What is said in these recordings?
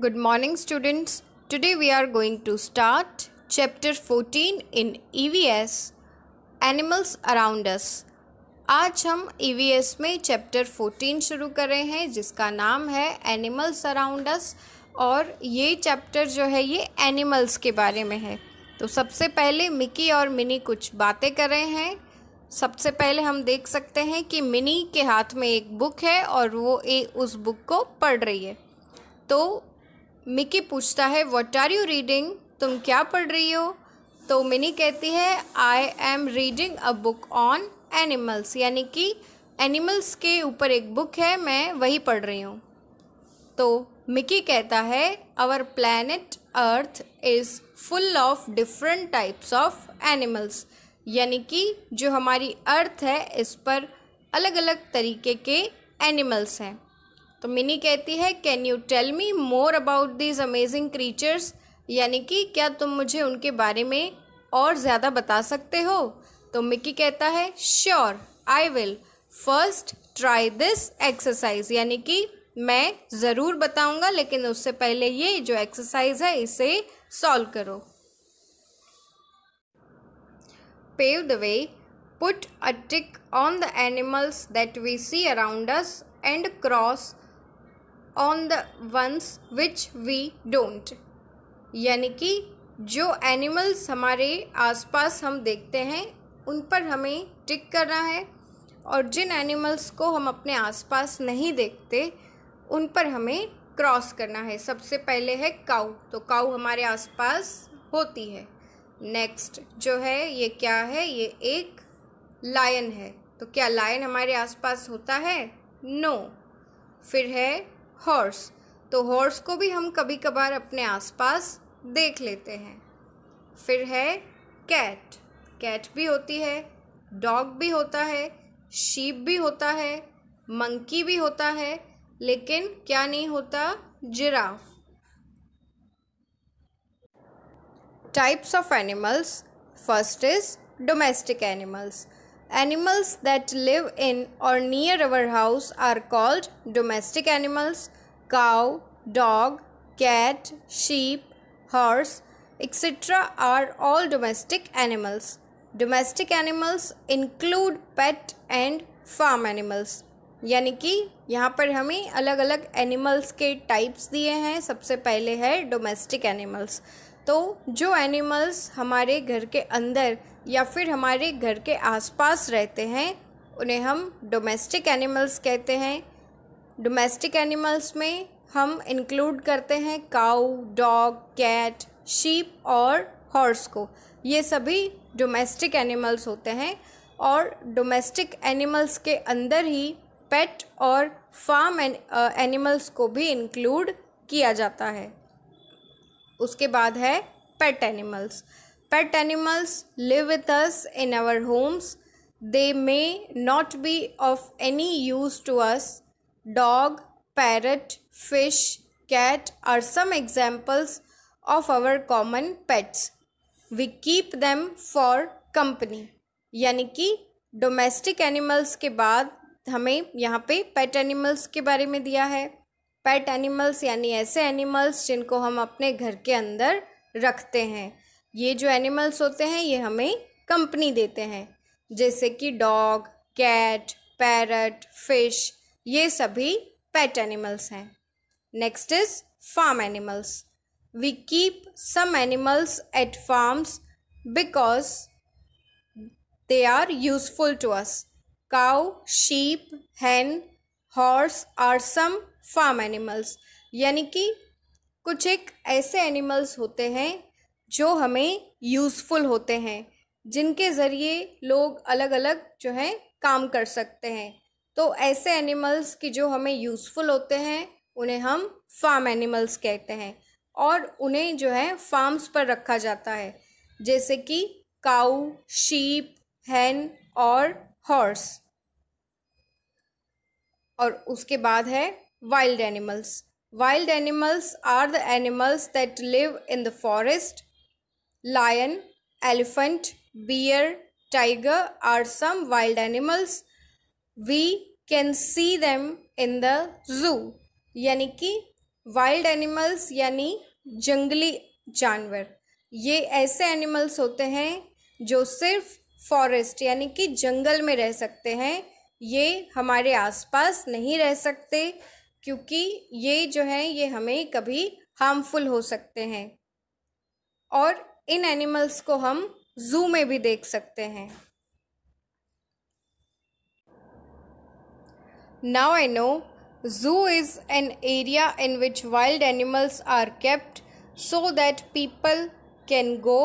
Good morning, students. Today we are going to start chapter 14 in EVS Animals Around Us. आज हम EVS में chapter 14 शुरू कर रहे हैं जिसका नाम है एनिमल्स अराउंड अस और ये चैप्टर जो है ये एनिमल्स के बारे में है तो सबसे पहले मिकी और मिनी कुछ बातें कर रहे हैं सबसे पहले हम देख सकते हैं कि मिनी के हाथ में एक बुक है और वो ए उस बुक को पढ़ रही है तो मिकी पूछता है व्हाट आर यू रीडिंग तुम क्या पढ़ रही हो? तो मिनी कहती है I am reading a book on animals यानी कि एनिमल्स के ऊपर एक बुक है, मैं वही पढ़ रही हूँ। तो मिकी कहता है our planet Earth is full of different types of animals यानी कि जो हमारी अर्थ है, इस पर अलग अलग तरीके के एनिमल्स हैं। तो मिनी कहती है can you tell me more about these amazing creatures यानी कि, क्या तुम मुझे उनके बारे में और ज़्यादा बता सकते हो? तो मिकी कहता है sure I will first try this exercise यानी कि, मैं ज़रूर बताऊँगा, लेकिन उससे पहले ये जो एक्सरसाइज है, इसे सॉल्व करो. Pave the way put a tick on the animals that we see around us and cross on the ones which we don't यानी कि जो एनिमल्स हमारे आसपास हम देखते हैं, उन पर हमें टिक करना है और जिन एनिमल्स को हम अपने आसपास नहीं देखते, उन पर हमें क्रॉस करना है। सबसे पहले है काऊ तो काऊ हमारे आसपास होती है। नेक्स्ट जो है, ये क्या है? ये एक लायन है। तो क्या लायन हमारे आसपास होता है? No no. फिर है हॉर्स तो हॉर्स को भी हम कभी कभार अपने आसपास देख लेते हैं। फिर है कैट कैट भी होती है डॉग भी होता है शीप भी होता है मंकी भी होता है, लेकिन क्या नहीं होता? Giraffe types of animals first is domestic animals. Animals that live in or near our house are called domestic animals. Cow, dog, cat, sheep, horse, etc. are all domestic animals. Domestic animals include pet and farm animals. यानी कि यहाँ पर हमें अलग अलग animals के types दिए हैं सबसे पहले है डोमेस्टिक एनिमल्स तो जो एनिमल्स हमारे घर के अंदर या फिर हमारे घर के आसपास रहते हैं, उन्हें हम डोमेस्टिक एनिमल्स कहते हैं। डोमेस्टिक एनिमल्स में हम इंक्लूड करते हैं काऊ डॉग कैट शीप और हॉर्स को। ये सभी डोमेस्टिक एनिमल्स होते हैं और डोमेस्टिक एनिमल्स के अंदर ही पेट और फार्म एनिमल्स को भी इंक्लूड किया जाता है। उसके बाद है pet animals pet animals live with us in our homes they may not be of any use to us dog parrot fish cat are some examples of our common pets we keep them for company यानी कि domestic animals के बाद हमें यहाँ पे pet animals के बारे में दिया है। पेट एनिमल्स यानी ऐसे एनिमल्स जिनको हम अपने घर के अंदर रखते हैं। ये जो एनिमल्स होते हैं, ये हमें कंपनी देते हैं। जैसे कि डॉग, कैट, पैरट, फ़िश, ये सभी पेट एनिमल्स हैं। Next is farm animals. We keep some animals at farms because they are useful to us cow sheep hen horse are some farm animals यानी कि कुछ एक ऐसे एनिमल्स होते हैं जो हमें यूज़फुल होते हैं, जिनके ज़रिए लोग अलग अलग जो है, काम कर सकते हैं। तो ऐसे एनिमल्स की जो हमें यूज़फुल होते हैं, उन्हें हम फार्म एनिमल्स कहते हैं और उन्हें जो है फार्म्स पर रखा जाता है। जैसे कि काऊ शीप हैन और हॉर्स और उसके बाद है wild animals wild animals are the animals that live in the forest lion elephant bear tiger are some wild animals we can see them in the zoo यानी कि वाइल्ड एनिमल्स यानी जंगली जानवर। ये ऐसे एनिमल्स होते हैं जो सिर्फ़ फॉरेस्ट यानी कि जंगल में रह सकते हैं। ये हमारे आसपास नहीं रह सकते क्योंकि ये जो हैं, ये हमें कभी हार्मफुल हो सकते हैं। और इन एनिमल्स को हम ज़ू में भी देख सकते हैं। Now I know zoo is an area in which wild animals are kept so that people can go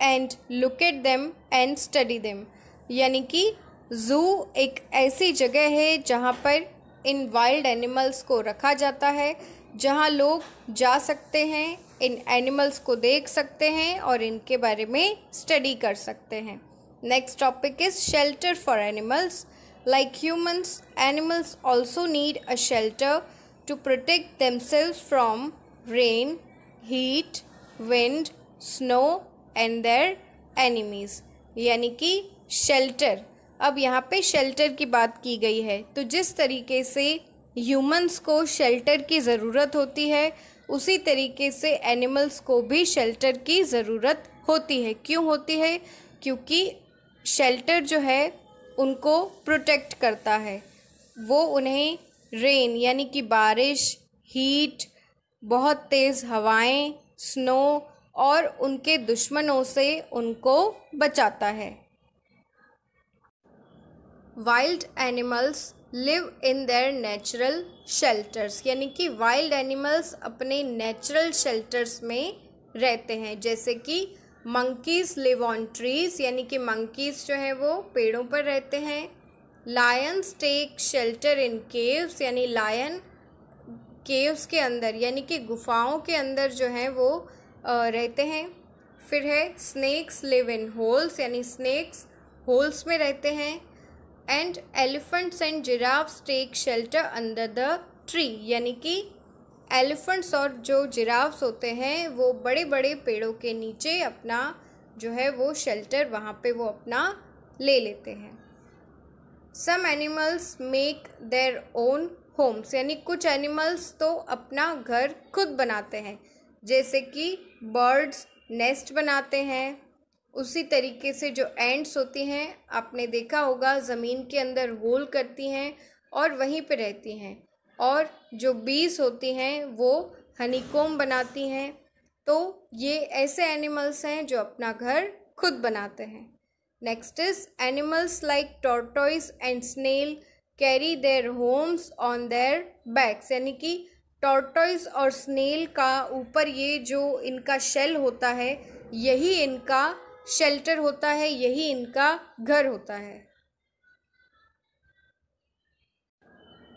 and look at them and study them यानी कि ज़ू एक ऐसी जगह है जहाँ पर इन वाइल्ड एनिमल्स को रखा जाता है, जहाँ लोग जा सकते हैं इन एनिमल्स को देख सकते हैं और इनके बारे में स्टडी कर सकते हैं। Next topic is shelter for animals like humans animals also need a shelter to protect themselves from rain heat wind snow and their enemies यानी कि शेल्टर अब यहाँ पे शेल्टर की बात की गई है। तो जिस तरीके से ह्यूमंस को शेल्टर की ज़रूरत होती है उसी तरीके से एनिमल्स को भी शेल्टर की ज़रूरत होती है। क्यों होती है? क्योंकि शेल्टर जो है, उनको प्रोटेक्ट करता है। वो उन्हें रेन यानी कि बारिश हीट बहुत तेज़ हवाएँ स्नो और उनके दुश्मनों से उनको बचाता है। Wild animals live in their natural shelters यानी कि वाइल्ड एनिमल्स अपने नेचुरल शेल्टर्स में रहते हैं, जैसे कि मंकीज़ लिव ऑन ट्रीज यानी कि मंकीज़ जो है वो पेड़ों पर रहते हैं। Lions take shelter in caves यानी लायन केव्स के अंदर, यानी कि गुफाओं के अंदर जो हैं वो रहते हैं। फिर है स्नेक्स लिव इन होल्स यानी स्नेक्स होल्स में रहते हैं। And elephants and giraffes take shelter under the tree यानी कि एलिफेंट्स और जो जिराफ्स होते हैं, वो बड़े बड़े पेड़ों के नीचे अपना जो है वो शेल्टर वहाँ पे वो अपना ले लेते हैं। Some animals make their own homes यानी कुछ एनिमल्स तो अपना घर खुद बनाते हैं। जैसे कि बर्ड्स नेस्ट बनाते हैं। उसी तरीके से जो एंड्स होती हैं, आपने देखा होगा, ज़मीन के अंदर होल करती हैं और वहीं पे रहती हैं। और जो बीज होती हैं, वो हनीकोम बनाती हैं। तो ये ऐसे एनिमल्स हैं जो अपना घर खुद बनाते हैं। Next is animals like tortoise and snail carry their homes on their backs. यानी कि टॉर्टोइस और स्नेल का ऊपर ये जो इनका शेल होता है, यही इनका शेल्टर होता है, यही इनका घर होता है।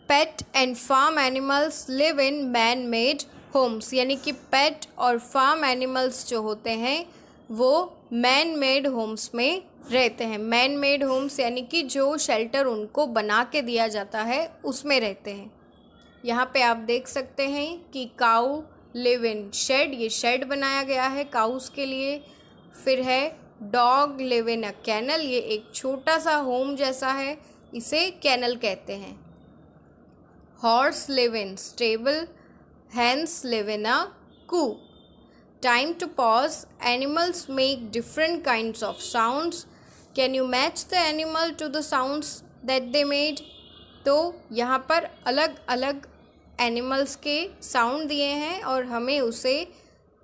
Pet and farm animals live in man made homes यानी कि पेट और फार्म एनिमल्स जो होते हैं, वो मैन मेड होम्स में रहते हैं। मैन मेड होम्स यानी कि जो शेल्टर उनको बना के दिया जाता है, उसमें रहते हैं। यहाँ पे आप देख सकते हैं कि काऊ लिव इन शेड ये शेड बनाया गया है काउस के लिए। फिर है dog live in a kennel. ये एक छोटा सा होम जैसा है, इसे कैनल कहते हैं। Horse live in stable hens live in a coop. Time to pause, animals make different kinds of sounds. Can you match the animal to the sounds that they made? तो यहाँ पर अलग अलग एनिमल्स के sound दिए हैं और हमें उसे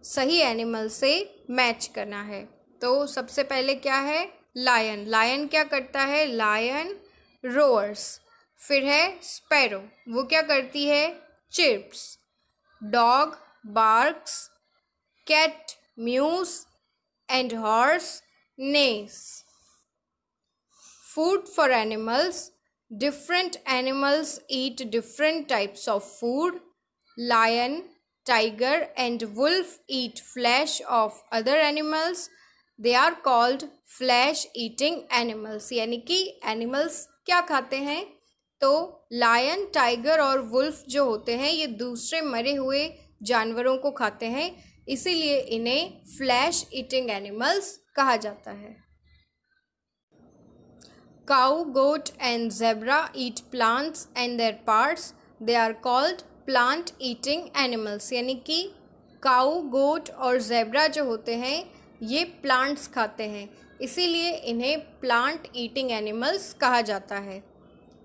सही एनिमल से मैच करना है। तो सबसे पहले क्या है? लायन लायन क्या करता है? लायन रोअर्स फिर है स्पैरो वो क्या करती है? Chirps dog barks cat mews and horse neighs food for animals different animals eat different types of food. Lion tiger and wolf eat flesh of other animals they are called flesh eating animals यानी कि animals क्या खाते हैं तो lion tiger और wolf जो होते हैं ये दूसरे मरे हुए जानवरों को खाते हैं इसीलिए इन्हें फ्लैश ईटिंग एनिमल्स कहा जाता है Cow, goat and zebra eat plants and their parts. They are called plant eating animals यानी कि काऊ गोट और जेब्रा जो होते हैं, ये प्लांट्स खाते हैं। इसीलिए इन्हें प्लांट ईटिंग एनिमल्स कहा जाता है।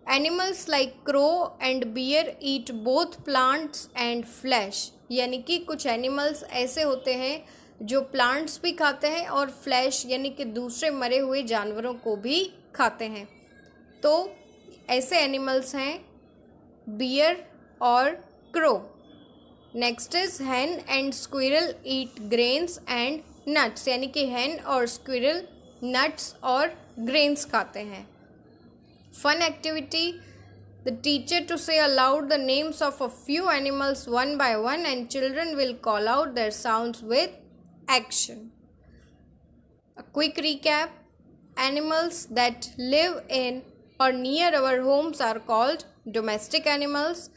Animals like crow and bear eat both plants and flesh यानी कि कुछ एनिमल्स ऐसे होते हैं जो प्लांट्स भी खाते हैं और फ्लैश यानी कि दूसरे मरे हुए जानवरों को भी खाते हैं। तो ऐसे एनिमल्स हैं बियर और crow next is hen and squirrel eat grains and nuts यानी कि हैन और स्क्विरल नट्स और ग्रेन्स खाते हैं। Fun activity the teacher to say aloud the names of a few animals one by one and children will call out their sounds with action quick recap animals that live in और near our homes are called domestic animals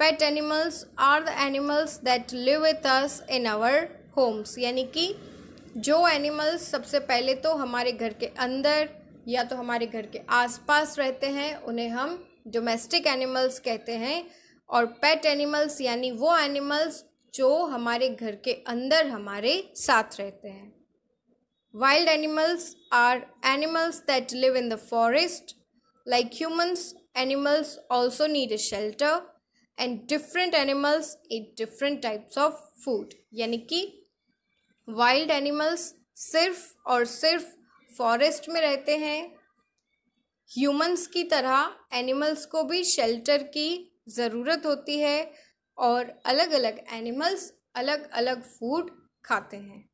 Pet animals are the animals that live with us in our homes यानी कि जो animals सबसे पहले तो हमारे घर के अंदर या तो हमारे घर के आसपास रहते हैं, उन्हें हम डोमेस्टिक एनिमल्स कहते हैं। और पेट एनिमल्स यानी वो एनिमल्स जो हमारे घर के अंदर हमारे साथ रहते हैं। Wild animals are animals that live in the forest like humans animals also need a shelter and different animals eat different types of food यानी कि वाइल्ड एनिमल्स सिर्फ़ और सिर्फ़ फॉरेस्ट में रहते हैं। ह्यूमंस की तरह एनिमल्स को भी शेल्टर की ज़रूरत होती है और अलग अलग एनिमल्स अलग अलग फ़ूड खाते हैं।